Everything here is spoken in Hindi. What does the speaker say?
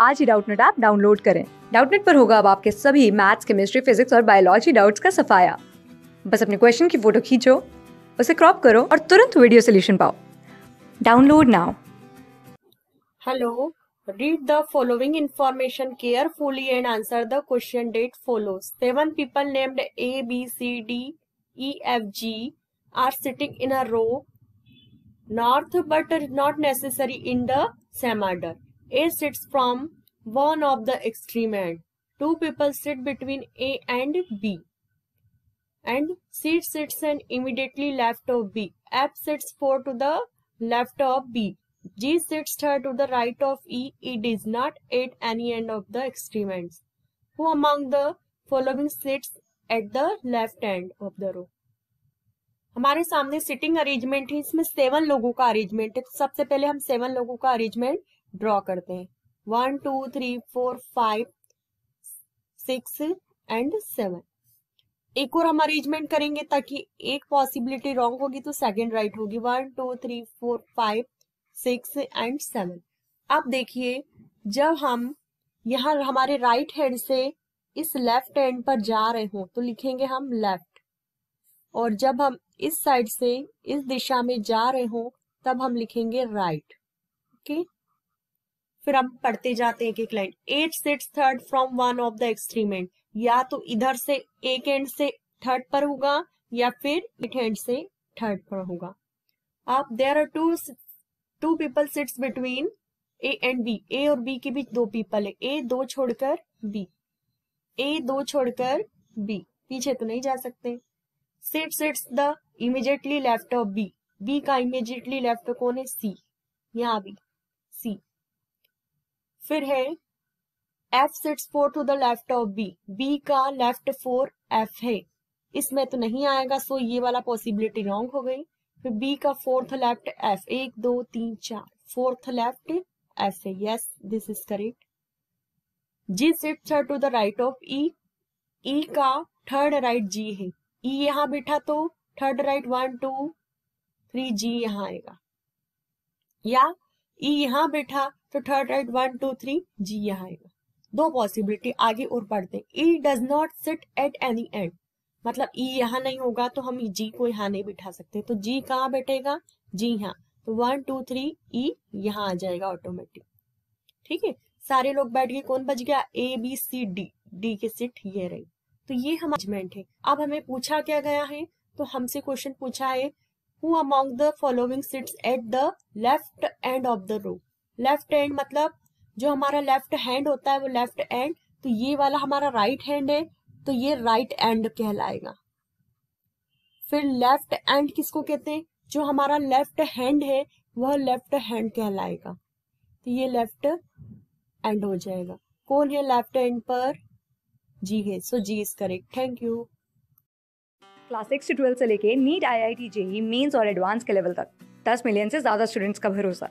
आज ही डाउटनेट ऐप डाउनलोड करें डाउटनेट पर होगा अब आपके सभी मैथ्स केमिस्ट्री फिजिक्स और बायोलॉजी डाउट्स का सफाया बस अपने क्वेश्चन की फ़ोटो खींचो उसे क्रॉप करो और तुरंत वीडियो सोल्यूशन पाओ download now Hello. Read the following information carefully and answer the question date follows. Seven people named A, B, C, D, E, F, G are sitting in a row north but not necessary in the same order. A sits from one of the extreme end. Two people sit between A and B. And C sits and immediately left of B. F sits four to the left of B. G sits third to the right of E. E does not at any end of the extreme ends. Who among the following sits at the left end of the row? हमारे सामने सिटिंग अरेंजमेंट है इसमें सेवन लोगों का अरेंजमेंट है तो सबसे पहले हम सेवन लोगों का अरेंजमेंट ड्रॉ करते हैं। One two three four five six and seven एक और हम अरेंजमेंट करेंगे ताकि एक पॉसिबिलिटी रॉन्ग होगी तो सेकंड राइट होगी। One two three four five six and seven अब देखिए जब हम यहाँ हमारे राइट हैंड से इस लेफ़्ट हैंड पर जा रहे हो तो लिखेंगे हम लेफ़्ट और जब हम इस साइड से इस दिशा में जा रहे हो तब हम लिखेंगे राइट right, ओके फिर हम पढ़ते जाते हैं एक line at sits third from one of the extreme end या तो इधर से एक एंड से थर्ड पर होगा, या फिर इट हैंड से थर्ड पर होगा। अब there are two two people sits between A and B A और बी के बीच दो पीपल है। ए दो छोड़कर बी ए दो छोड़कर बी पीछे तो नहीं जा सकते। Sit sits the immediately left of B B का इमीडिएटली लेफ़्ट कौन है? सी यहाँ भी सी फिर है F sits four to the left of B B का लेफ़्ट फोर एफ़ है। इसमें तो नहीं आएगा सो ये वाला पॉसिबिलिटी रॉन्ग हो गई। फिर बी का फोर्थ लेफ़्ट एफ़ एक, दो, तीन, चार। फोर्थ लेफ़्ट एफ़ है। Yes this is correct G sit third to the right of E E का थर्ड राइट जी है। ई e यहाँ बैठा तो third right one two three G यहाँ आएगा। या ई e यहाँ बैठा तो third right one two three G यहाँ आएगा दो पॉसिबिलिटी आगे और पढ़ते E does not sit at any end मतलब ई यहाँ नहीं होगा तो हम जी को यहाँ नहीं बिठा सकते तो जी कहाँ बैठेगा जी यहाँ तो वन टू थ्री ई यहाँ आ जाएगा ऑटोमेटिक ठीक है सारे लोग बैठ गए कौन बच गया A B C D D के सीट ये रही तो ये हमारा है अब हमें पूछा क्या गया है तो हमसे क्वेश्चन पूछा है who among the following sits at the left end of the row left end मतलब जो हमारा लेफ़्ट हैंड होता है वो लेफ़्ट एंड तो ये वाला हमारा राइट right हैंड है तो ये राइट right एंड कहलाएगा। फिर लेफ़्ट एंड किसको कहते हैं? जो हमारा लेफ़्ट हैंड है, वह लेफ़्ट हैंड कहलाएगा। तो ये लेफ़्ट एंड हो जाएगा। कौन है लेफ़्ट एंड पर? जी है। So G is correct thank you class six से ट्वेल्थ से लेके NEET IIT JEE mains और एडवांस के लेवल तक। दस मिलियन से ज़्यादा स्टूडेंट्स का भरोसा।